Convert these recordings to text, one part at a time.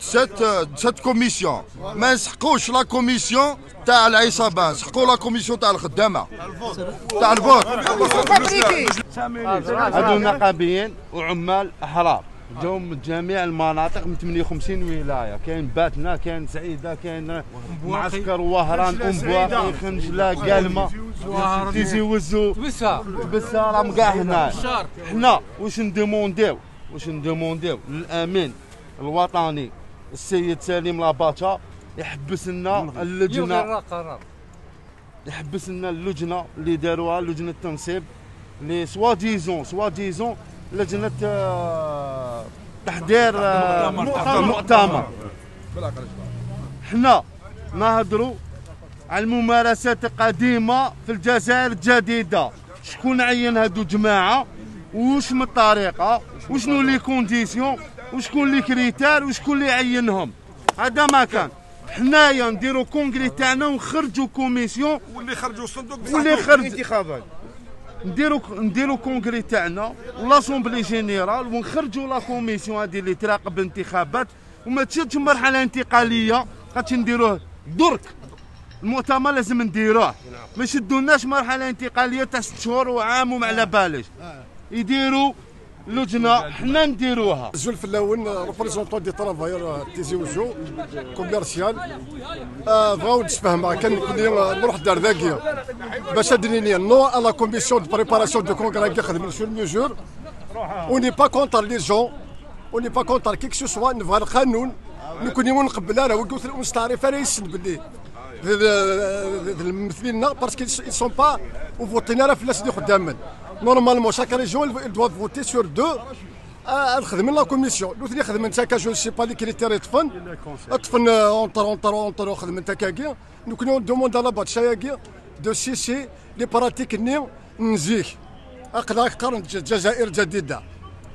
cette, cette commission. ما نسحقوش la commission تاع العصابه نسحقوا la commission تاع الخدامه تاع ال vote هذو نقابيين وعمال احرار جاو من جميع المناطق من 58 ولاية. كاين باتنة كاين سعيدة كاين معسكر وهران أم بواقي خنشلة قالمة. تيزي وزو. تبسة. تبسه راهم كاع هنا. حنا واش نديمونديو؟ واش نديمونديو؟ للأمين الوطني. السيد سليم لعباطشة يحبس لنا اللجنة. القرار يحبس لنا اللجنة اللي داروها لجنة التنصيب اللي soi-disant soi-disant لجنة آه، تحضير آه، مؤتمر. حنا نهضروا على الممارسات القديمة في الجزائر الجديدة. شكون عين هادو جماعة؟ وش من الطريقة؟ وشنو les conditions وشكون les critères وشكون اللي عينهم؟ هذا ما كان. حنايا نديرو congrès تاعنا ونخرجوا commission. واللي خرجوا الصندوق واللي خرج انتخابات. نديرو نديرو congrès تاعنا و l'assemblée générale ونخرجوا la commission هذه اللي تراقب الانتخابات وما تشدش مرحلة انتقالية خاطش نديروه. درك. المؤتمر لازم نديروه. ما يشدوناش مرحلة انتقالية تاع ست شهور وعام وما على بالش. يديروا لجنة حنا نديروها. زول في الأول ريبريزونتون دي ترافايور تيزي وزو كوميرسيال آه، بغاو نتفاهم كان نروح دار ذاكيا باش ادنيني نو ا لا كوميسيون دو بريباراسيون دو كونغري كي خدم سو الميزور وني با كونتر لي جون وني با كونتر كيك سو سوا نبغى القانون نكوني ونقبل أنا وقلت المستعرف أنا يسن بلي الممثلين باسكو sont pas وفوتينا راه في الناس اللي قدامنا نورمالمون شاك ريجيون دو فوتي سور دو نخدم لا كوميسيون ثاني خدم انت كاجو سي با لي كريتير يطفن طفن اونتر اونتر اونتر خدم انت كاكي نكون دوموند لا بات شاكي دو سي سي لي براتيك ني نزيك اقلا قرن الجزائر جديده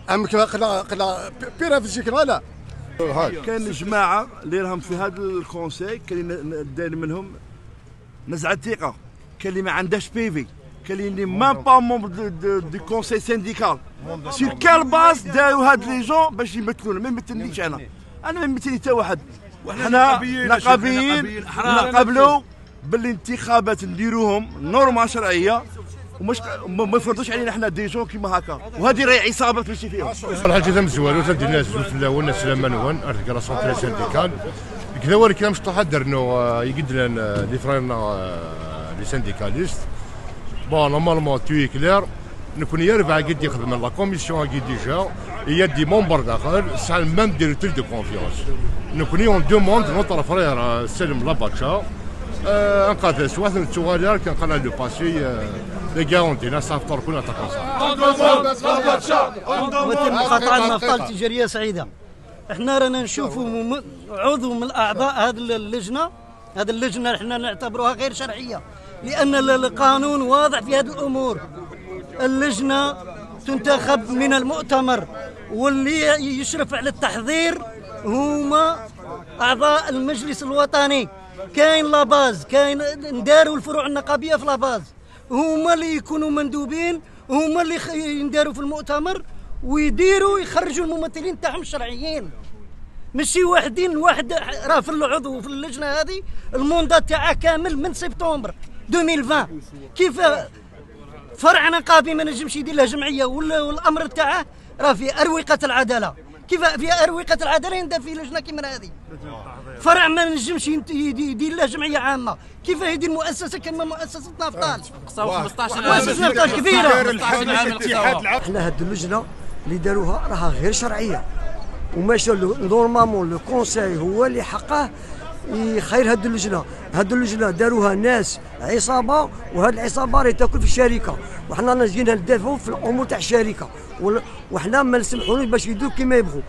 ام اقلا اقلا بيرا فيزيك لا كاين جماعة اللي راهم في هذا الكونساي كاين ن- داير منهم نزعة ثقه كاين اللي ما عندهاش بيفي كاين اللي مام با مومبر دو, كونساي سينديكال سير كال باس داروا هاد لي جون باش يمثلونا؟ ما يمثلنيش أنا. أنا ما يمثلني حتى واحد. حنا نقابيين،. نقبلوا بالانتخابات نديروهم نورمال شرعية. ومش ما يفرضوش علينا حنا دي جون كيما هكا. وهذه راهي عصابة ماشي فيهم صراحة جدا مزوال وتبدي الناس في الأول ناس لما نوان ارتك لا سونتري سانديكال كذا ولكن مش تحضر انه يقد لنا لي فرينا لي سانديكاليست بون نورمالمون تو كلير نكون يربع قد يخدم لا كوميسيون قد ديجا هي دي مومبر داخل سال ميم دير تيل دو كونفيونس نكون اون دوموند نوتر فرير سلم لاباتشا انقاذ سواث التوالير كان قال لو باسي لي غارونتي ناس صافطور كنا تاكونسا وتم قطع النفط التجاريه سعيده إحنا رانا نشوفوا عضو من اعضاء هذه اللجنه هذه اللجنه إحنا نعتبروها غير شرعيه لأن ال- القانون واضح في هذه الأمور اللجنه تنتخب من المؤتمر واللي يشرف على التحضير هما اعضاء المجلس الوطني كاين la base كاين نداروا الفروع النقابية في la base. هما اللي يكونوا مندوبين هما اللي ينداروا في المؤتمر ويديروا يخرجوا الممثلين تاعهم الشرعيين. ماشي واحدين واحد راه في العضو في اللجنة هذه ال mandat تاعها كامل من سبتمبر 2020 كيف فرع نقابي ما نجمش يدير له جمعية وال- والأمر تاعه راه في أروقة العدالة. كيف في اروقه العداله يندر في لجنه كيما هذه فرع ما نجمش يدير له جمعيه عامه كيف يدير مؤسسه كما مؤسسه نفطال قصاو 15 عام مؤسسه نفطال كبيره 15 عام قصاوها إحنا هاد اللجنه اللي داروها راها غير شرعيه وماشي normalement le conseil هو اللي حقه يخير هاد اللجنة. هاد اللجنة داروها ناس عصابة وهاد العصابة راهي تاكل في الشركة. وحنا جينا ندافعوا في الأمور تاع الشركة. وحنا ما نسمحولوش باش يديروا كيما يبغوا